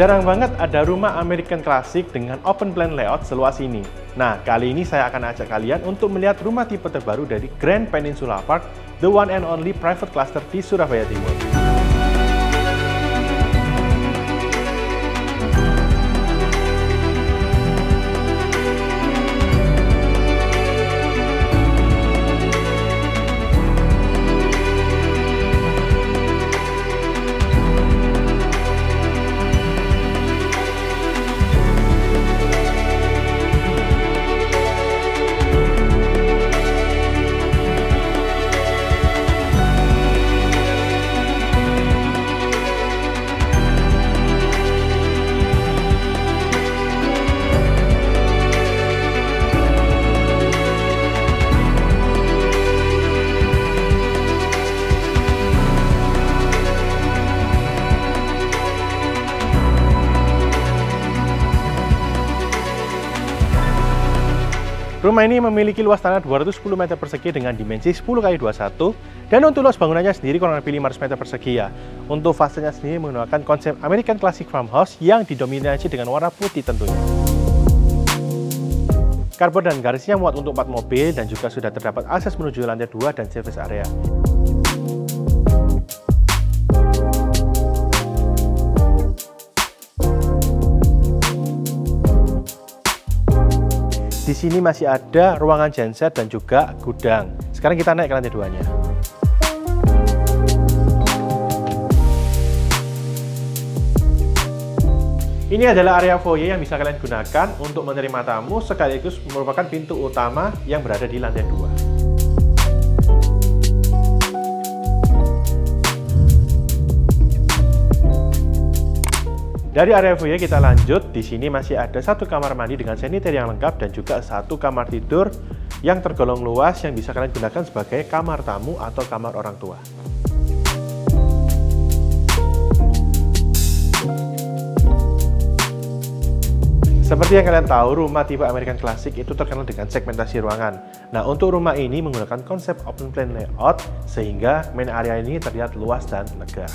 Jarang banget ada rumah American Classic dengan open plan layout seluas ini. Nah, kali ini saya akan ajak kalian untuk melihat rumah tipe terbaru dari Grand Peninsula Park, the one and only private cluster di Surabaya Timur. Rumah ini memiliki luas tanah 210 meter persegi dengan dimensi 10 x 21 dan untuk luas bangunannya sendiri kurang lebih 500 meter persegi ya. Untuk fasenya sendiri menggunakan konsep American Classic Farmhouse yang didominasi dengan warna putih tentunya. Karbon dan garisnya muat untuk 4 mobil dan juga sudah terdapat akses menuju lantai 2 dan service area. Sini masih ada ruangan genset dan juga gudang. Sekarang kita naik ke lantai duanya. Ini adalah area foyer yang bisa kalian gunakan untuk menerima tamu sekaligus merupakan pintu utama yang berada di lantai 2. Dari area foyer kita lanjut, di sini masih ada satu kamar mandi dengan sanitary yang lengkap dan juga satu kamar tidur yang tergolong luas yang bisa kalian gunakan sebagai kamar tamu atau kamar orang tua. Seperti yang kalian tahu, rumah tipe American Classic itu terkenal dengan segmentasi ruangan. Nah, untuk rumah ini menggunakan konsep open plan layout sehingga main area ini terlihat luas dan lega.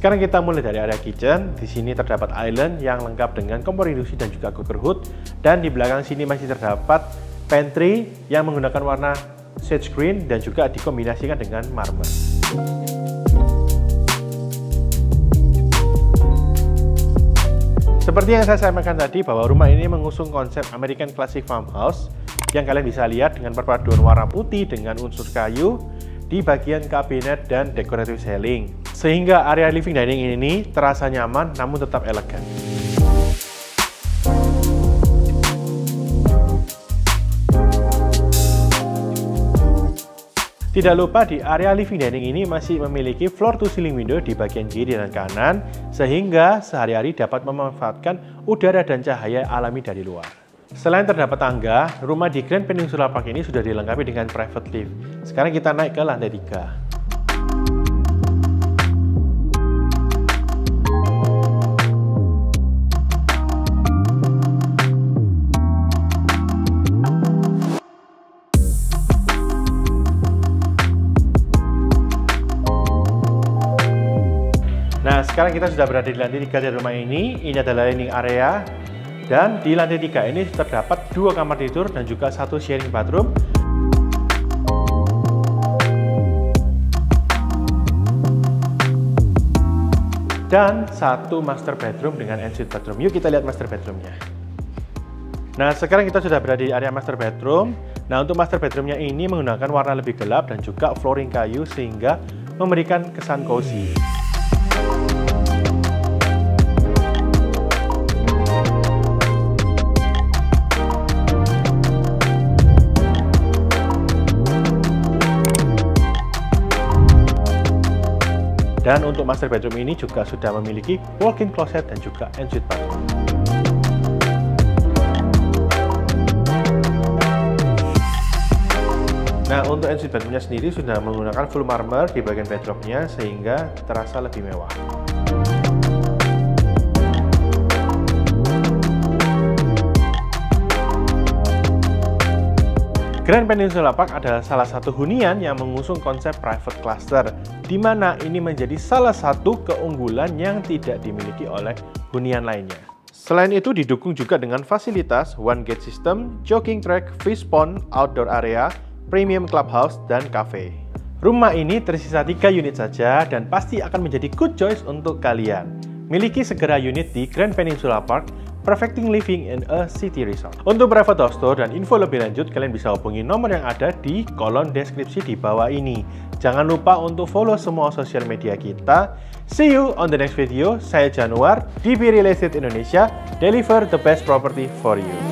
Sekarang kita mulai dari area kitchen. Di sini terdapat island yang lengkap dengan kompor induksi dan juga cooker hood. Dan di belakang sini masih terdapat pantry yang menggunakan warna sage green dan juga dikombinasikan dengan marmer. Seperti yang saya sampaikan tadi bahwa rumah ini mengusung konsep American Classic Farmhouse yang kalian bisa lihat dengan perpaduan warna putih dengan unsur kayu di bagian kabinet dan decorative ceiling sehingga area living dining ini terasa nyaman namun tetap elegan. Tidak lupa di area living dining ini masih memiliki floor to ceiling window di bagian kiri dan kanan sehingga sehari-hari dapat memanfaatkan udara dan cahaya alami dari luar. Selain terdapat tangga, rumah di Grand Peninsula Park ini sudah dilengkapi dengan private lift. Sekarang kita naik ke lantai 3. Sekarang kita sudah berada di lantai 3 dari rumah ini. Ini adalah living area. Dan di lantai 3 ini terdapat dua kamar tidur dan juga satu sharing bathroom. Dan satu master bedroom dengan ensuite bathroom. Yuk kita lihat master bedroomnya. Nah, sekarang kita sudah berada di area master bedroom. Nah, untuk master bedroomnya ini menggunakan warna lebih gelap dan juga flooring kayu sehingga memberikan kesan cozy. Dan untuk master bedroom ini juga sudah memiliki walk-in closet dan juga ensuite bathroom. Nah, untuk ensuite bathroomnya sendiri sudah menggunakan full marmer di bagian bedroomnya sehingga terasa lebih mewah. Grand Peninsula Park adalah salah satu hunian yang mengusung konsep private cluster, di mana ini menjadi salah satu keunggulan yang tidak dimiliki oleh hunian lainnya. Selain itu didukung juga dengan fasilitas One Gate System, jogging track, fish pond, outdoor area, premium clubhouse, dan cafe. Rumah ini tersisa 3 unit saja dan pasti akan menjadi good choice untuk kalian. Miliki segera unit di Grand Peninsula Park Perfecting Living in a City Resort. Untuk house tour dan info lebih lanjut, kalian bisa hubungi nomor yang ada di kolom deskripsi di bawah ini. Jangan lupa untuk follow semua sosial media kita. See you on the next video. Saya Januar, DB Real Estate Indonesia, deliver the best property for you.